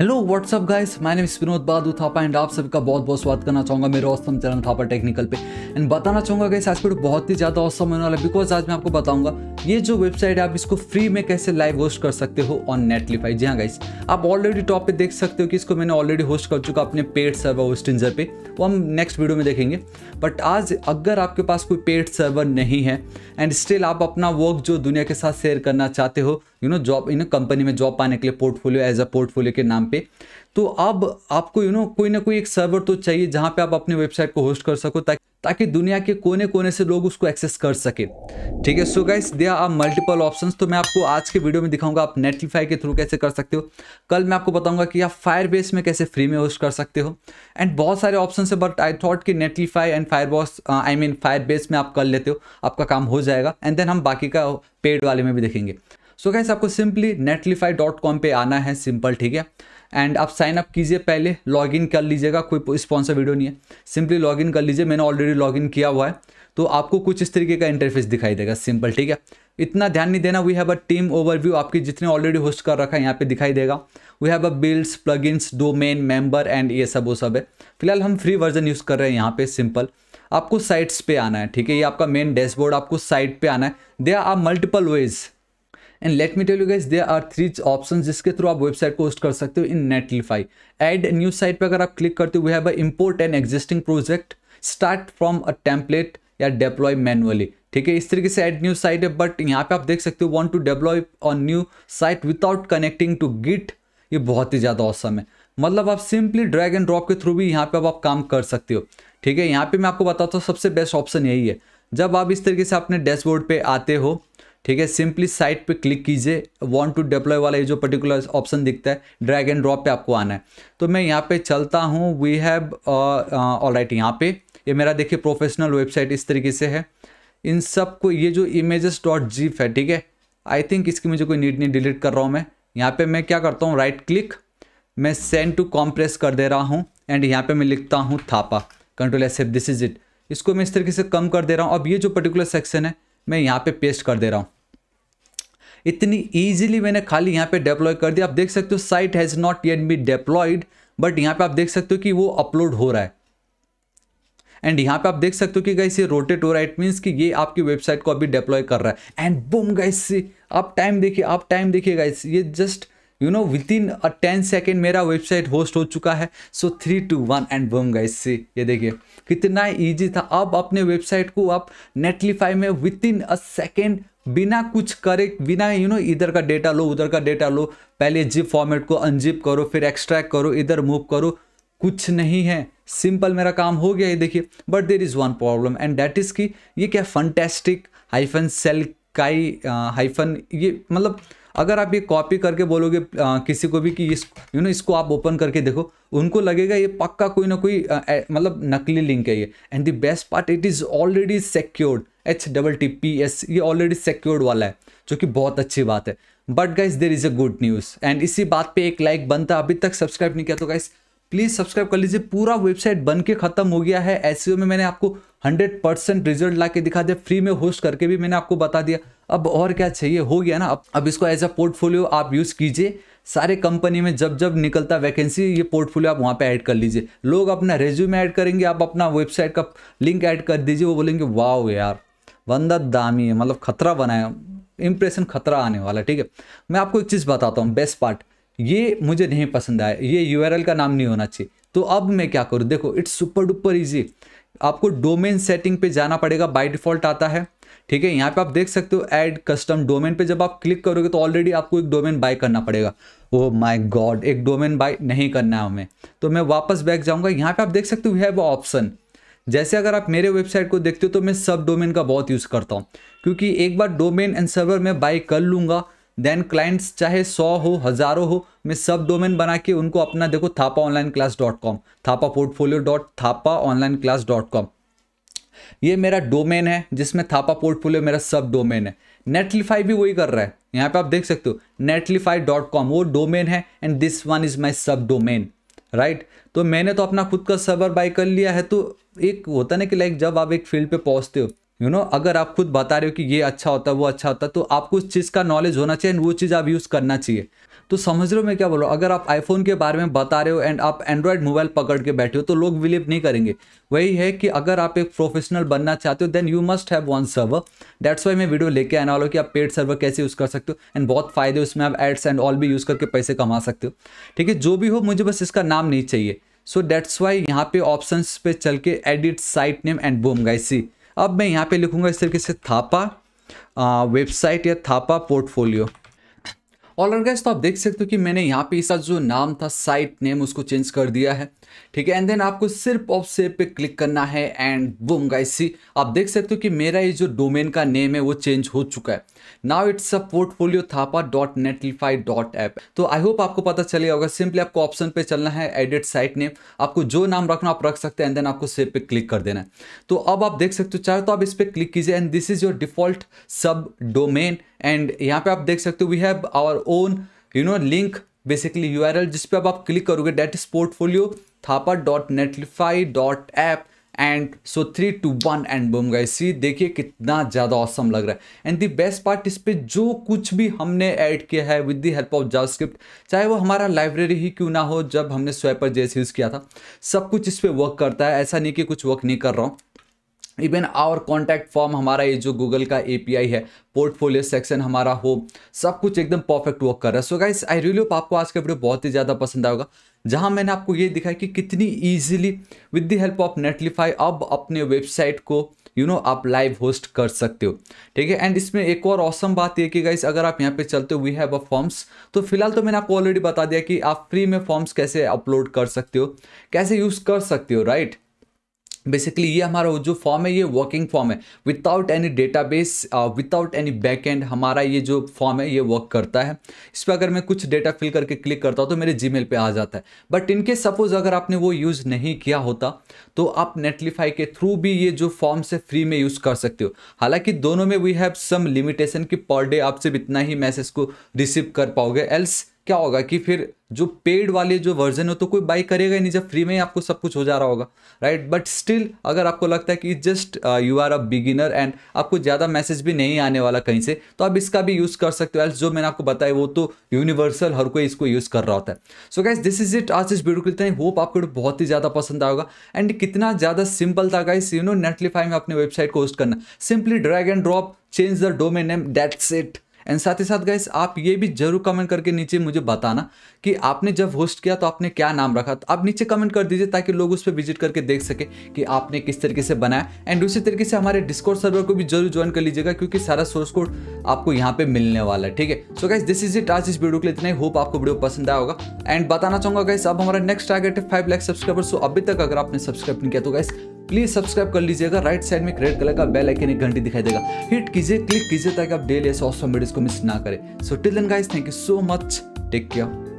Hello what's up guys my name is Vinod Badu Thapa and आप सभी का बहुत बहुत स्वागत करना चाहूँगा मेरे औसम चैनल थापा टेक्निकल पे। एंड बताना चाहूँगा गाइस आज वीडियो बहुत ही ज़्यादा औसम होने वाला बिकॉज़ आज मैं आपको बताऊँगा, ये जो वेबसाइट है, आप इसको फ्री में कैसे लाइव होस्ट कर सकते हो ऑन नेटलीफाई जी हाँ गाइस आप ऑलरेडी टॉप पे देख सकते हो कि इसको मैंने ऑलरेडी होस्ट कर चुका अपने पेड सर्वर होस्टिंजर पे। वो हम नेक्स्ट वीडियो में देखेंगे। बट आज अगर आपके पास कोई पेड सर्वर नहीं है एंड स्टिल आप अपना वर्क जो दुनिया के साथ शेयर करना चाहते हो यू नो जॉब इन कंपनी में जॉब पाने के लिए पोर्टफोलियो एज अ पोर्टफोलियो के नाम पे। तो अब आपको यू नो कोई ना कोई एक सर्वर तो चाहिए जहाँ पे आप अपने वेबसाइट को होस्ट कर सको ताकि ताकि दुनिया के कोने कोने से लोग उसको एक्सेस कर सके। ठीक है so guys there are multiple options तो मैं आपको आज के वीडियो में दिखाऊँगा आप नेटलीफाई के थ्रू कैसे कर सकते हो। कल मैं आपको बताऊँगा कि आप फायर में कैसे फ्री में होस्ट कर सकते हो। एंड बहुत सारे ऑप्शन है बट आई थॉट कि Netlify and fire I mean fire में आप कर लेते हो, आपका काम हो जाएगा। एंड देन हम बाकी का पेड वाले में भी देखेंगे। सो so आपको सिंपली नेटलीफाई पर आना है सिंपल ठीक है? एंड आप साइन अप कीजिए पहले लॉगिन कर लीजिएगा, कोई स्पॉन्सर वीडियो नहीं है। सिंपली लॉगिन कर लीजिए, मैंने ऑलरेडी लॉगिन किया हुआ है। तो आपको कुछ इस तरीके का इंटरफेस दिखाई देगा सिंपल ठीक है? इतना ध्यान नहीं देना we have a team overview आपकी जितने ऑलरेडी होस्ट कर रखा है, यहाँ पे दिखाई देगा। We have a builds plugins domain member and ये सब, वो सब है। फ़िलहाल हम फ्री वर्जन यूज़ कर रहे हैं यहाँ पे सिंपल आपको साइट्स पे आना है, ठीक है? ये आपका मेन डैशबोर्ड आपको साइट पे आना है। There are multiple ways and let me tell you guys there are three option जिसके थ्रू आप वेबसाइट को होस्ट कर सकते हो in Netlify add new site पर अगर आप क्लिक करते हो we have import an existing project start from a template या डेप्लॉय मैनुअली ठीक है, इस तरीके से एड न्यू साइट है बट यहाँ पे आप देख सकते हो want to deploy on new site without connecting to Git ये बहुत ही ज़्यादा औसम है. मतलब आप सिंपली ड्रैग एंड ड्रॉप के थ्रू भी यहाँ पे अब आप काम कर सकते हो. ठीक है, यहाँ पे मैं आपको बताता हूँ, सबसे बेस्ट ऑप्शन यही है. जब आप इस तरीके से अपने डैशबोर्ड पे आते हो ठीक है? सिंपली साइट पे क्लिक कीजिए। वांट टू डिप्लॉय वाला ये जो पर्टिकुलर ऑप्शन दिखता है ड्रैग एंड ड्रॉप पे आपको आना है। तो मैं यहाँ पे चलता हूँ। वी हैव ऑल राइट यहाँ पे। ये मेरा देखिए प्रोफेशनल वेबसाइट इस तरीके से है। इन सबको ये जो इमेजेस डॉट जीप है, ठीक है? आई थिंक इसकी मुझे कोई नीड नहीं डिलीट कर रहा हूँ मैं। यहाँ पे मैं क्या करता हूँ? राइट क्लिक मैं सेंड टू कॉम्प्रेस कर दे रहा हूँ एंड यहाँ पे मैं लिखता हूँ Thapa. Control S this is it इसको मैं इस तरीके से कम कर दे रहा हूँ। अब ये जो पर्टिकुलर सेक्शन है मैं यहाँ पे पेस्ट कर दे रहा हूँ। इतनी ईजिली मैंने खाली यहाँ पे डिप्लॉय कर दिया। आप देख सकते हो site has not yet be deployed but यहाँ पे आप देख सकते हो कि वो अपलोड हो रहा है। एंड यहाँ पे आप देख सकते हो कि गाइस ये रोटेट हो रहा है। इट मीन्स कि ये आपकी वेबसाइट को अभी डिप्लॉय कर रहा है। एंड बुम गाइस आप टाइम देखिए, आप टाइम देखिए गाइस ये just you know within a ten second मेरा वेबसाइट होस्ट हो चुका है। So three two one and boom guys से ये देखिए, कितना ईजी था। अब अपने वेबसाइट को आप नेटलीफाई में विद इन अ सेकेंड बिना कुछ करे, बिना यू नो इधर का डेटा लो, उधर का डेटा लो, पहले जिप फॉर्मेट को अनजिप करो, फिर एक्सट्रैक्ट करो, इधर मूव करो, कुछ नहीं है। सिंपल मेरा काम हो गया, ये देखिए। But there is one problem and that is की ये क्या फंटेस्टिक हाइफन सेल काई हाइफन ये मतलब अगर आप ये कॉपी करके बोलोगे आ, किसी को भी कि इस यू नो इसको आप ओपन करके देखो उनको लगेगा ये पक्का कोई ना कोई मतलब नकली लिंक है ये। And the best part it is already secured H double T P S ये ऑलरेडी सिक्योर्ड वाला है जो कि बहुत अच्छी बात है। But guys there is a good news and इसी बात पे एक लाइक बनता अभी तक सब्सक्राइब नहीं किया तो गाइज़ प्लीज़ सब्सक्राइब कर लीजिए। पूरा वेबसाइट बन के ख़त्म हो गया है। एस में मैंने आपको हंड्रेड परसेंट रिज़ल्ट ला के दिखा दिया फ्री में होस्ट करके भी मैंने आपको बता दिया। अब और क्या चाहिए? हो गया ना? अब अब इसको एज अ पोर्टफोलियो आप यूज़ कीजिए। सारे कंपनी में जब जब निकलता वैकेंसी ये पोर्टफोलियो आप वहाँ पे ऐड कर लीजिए। लोग अपना रेज्यूम ऐड करेंगे, आप अपना वेबसाइट का लिंक ऐड कर दीजिए, वो बोलेंगे वाह यार, बंदा दामी है मतलब खतरा बनाया इंप्रेशन खतरा आने वाला ठीक है? मैं आपको एक चीज़ बताता हूँ बेस्ट पार्ट ये मुझे नहीं पसंद आया, ये यूआरएल का नाम नहीं होना चाहिए। तो अब मैं क्या करूँ? देखो इट्स सुपर डुपर ईजी आपको डोमेन सेटिंग पे जाना पड़ेगा बाय डिफ़ॉल्ट आता है। ठीक है, यहाँ पे आप देख सकते हो ऐड कस्टम डोमेन पे जब आप क्लिक करोगे तो ऑलरेडी आपको एक डोमेन बाय करना पड़ेगा। ओ माय गॉड एक डोमेन बाय नहीं करना है हमें। तो मैं वापस बैक जाऊँगा। यहाँ पे आप देख सकते हो है वो ऑप्शन जैसे अगर आप मेरे वेबसाइट को देखते हो तो मैं सब डोमेन का बहुत यूज़ करता हूँ। क्योंकि एक बार डोमेन एंड सर्वर में बाई कर लूँगा देन क्लाइंट्स चाहे सौ हो, हज़ारों हो, मैं सब डोमेन बना के उनको अपना देखो Thapa online class dot com Thapa portfolio dot Thapa online class dot com ये मेरा डोमेन है, जिसमें थापा पोर्टफोलियो मेरा सब डोमेन है। नेटलीफाई भी वही कर रहा है। यहाँ पे आप देख सकते हो नेटलीफाई डॉट कॉम वो डोमेन है and this one is my sub domain right तो मैंने तो अपना खुद का सर्वर बाई कर लिया है तो एक होता ना कि लाइक जब आप एक फ़ील्ड पे पहुँचते हो यू you नो know, अगर आप खुद बता रहे हो कि ये अच्छा होता है वो अच्छा होता है तो आपको उस चीज़ का नॉलेज होना चाहिए एंड वो चीज़ आप यूज़ करना चाहिए। तो समझ रहे हो मैं क्या बोल रहा हूँ? अगर आप आईफोन के बारे में बता रहे हो एंड आप एंड्रॉयड मोबाइल पकड़ के बैठे हो तो लोग बिलीव नहीं करेंगे। वही है कि अगर आप एक प्रोफेशनल बनना चाहते हो then you must have one server that's why मैं वीडियो लेके आने वाला हूँ कि आप पेड सर्वर कैसे यूज़ कर सकते हो एंड बहुत फ़ायदे उसमें आप एड्स एंड ऑल भी यूज़ करके पैसे कमा सकते हो। ठीक है जो भी हो मुझे बस इसका नाम नहीं चाहिए। सो दैट्स वाई यहाँ पे ऑप्शन पे चल के edit site name and boom guys अब मैं यहाँ पे लिखूँगा इस तरीके से थापा वेबसाइट या थापा पोर्टफोलियो ऑल गैस तो आप देख सकते हो कि मैंने यहाँ पे इसका जो नाम था साइट नेम उसको चेंज कर दिया है। ठीक है? एंड देन आपको सिर्फ़ ऑफ़ सेव पे क्लिक करना है एंड बूम गाइस सी आप देख सकते हो कि मेरा ये जो डोमेन का नेम है, वो चेंज हो चुका है। Now it's a portfolio Thapa dot Netlify dot app तो आई होप आपको पता चलेगा होगा सिंपली आपको ऑप्शन पे चलना है एडिट साइट नेम आपको जो नाम रखना आप रख सकते हैं एंड देन आपको सेव पे क्लिक कर देना है। तो अब आप देख सकते हो, चाहे तो आप इस पर क्लिक कीजिए and this is your default sub domain and यहाँ पे आप देख सकते हो we have our own you know link basically you जिस पे अब आप क्लिक करोगे that is portfolio Thapa dot Netlify dot app and so three two one and boom गए सी देखिए कितना ज़्यादा औसम लग रहा है। एंड द बेस्ट पार्ट इस पर जो कुछ भी हमने ऐड किया है with the help of JavaScript चाहे वो हमारा लाइब्रेरी ही क्यों ना हो, जब हमने स्वैपर जेस यूज़ किया था, सब कुछ इस पर वर्क करता है। ऐसा नहीं कि कुछ वर्क नहीं कर रहा हूँ। इवन आवर कॉन्टैक्ट फॉर्म हमारा ये जो गूगल का एपीआई है पोर्टफोलियो सेक्शन हमारा हो सब कुछ एकदम परफेक्ट वर्क कर रहा है। So guys I really hope आपको आज का वीडियो बहुत ही ज़्यादा पसंद आएगा जहाँ मैंने आपको ये दिखाया कि कितनी easily with the help of Netlify अब अपने वेबसाइट को यू you नो know, आप लाइव होस्ट कर सकते हो। ठीक है? एंड इसमें एक और औसम बात यह कि गाइस अगर आप यहाँ पे चलते हो वी हैव अ फॉर्म्स तो फ़िलहाल तो मैंने आपको ऑलरेडी बता दिया कि आप फ्री में फॉर्म्स कैसे अपलोड कर सकते हो कैसे यूज़ कर सकते हो राइट right? बेसिकली ये हमारा जो फॉर्म है, ये वर्किंग फॉर्म है। Without any database without any back end हमारा ये जो फॉर्म है, ये वर्क करता है। इस पर अगर मैं कुछ डेटा फिल करके क्लिक करता हूँ तो मेरे जी पे आ जाता है। बट इनके सपोज़ अगर आपने वो यूज़ नहीं किया होता तो आप नेटलीफाई के थ्रू भी ये जो फॉर्म से फ्री में यूज़ कर सकते हो। हालाँकि दोनों में वी हैव सम लिमिटेशन कि पर डे आप सिर्फ़ इतना ही मैसेज को रिसीव कर पाओगे एल्स क्या होगा कि फिर जो पेड वाले जो वर्जन हो तो कोई बाई करेगा ही नहीं, जब फ्री में ही आपको सब कुछ हो जा रहा होगा राइट बट स्टिल अगर आपको लगता है कि just you are a beginner and आपको ज़्यादा मैसेज भी नहीं आने वाला कहीं से तो आप इसका भी यूज़ कर सकते हो एल्स जो मैंने आपको बताया वो तो यूनिवर्सल हर कोई इसको यूज़ कर रहा होता है। So guys this is it आज इस वीडियो के लिए होप आपको बहुत ही ज़्यादा पसंद आएगा एंड कितना ज़्यादा सिंपल था गाइस यू नो नेटलीफाई में अपने वेबसाइट को होस्ट करना। Simply drag and drop change the domain name that's it and साथ ही साथ गाइस आप ये भी ज़रूर कमेंट करके नीचे मुझे बताना कि आपने जब होस्ट किया तो आपने क्या नाम रखा। तो आप नीचे कमेंट कर दीजिए ताकि लोग उस पर विज़िट करके देख सके कि आपने किस तरीके से बनाया। एंड उसी तरीके से हमारे डिस्कोर्ड सर्वर को भी ज़रूर ज्वाइन कर लीजिएगा क्योंकि सारा सोर्स कोड आपको यहाँ पे मिलने वाला है, ठीक है? So guys this is it आज इस वीडियो के लिए इतना ही। होप आपको वीडियो पसंद आया होगा। एंड बताना चाहूँगा गाइस अब हमारा नेक्स्ट टारगेट है फाइव लाख सब्सक्राइबर सो अभी तक अगर आपने सब्सक्राइब नहीं किया तो गाइस प्लीज़ सब्सक्राइब कर लीजिएगा। राइट साइड में रेड कलर का बेल आइकन एक घंटी दिखाई देगा। हिट कीजिए, क्लिक कीजिए ताकि आप डेली ऐसे ऑसम वीडियोस को मिस ना करें। So till then guys thank you so much take care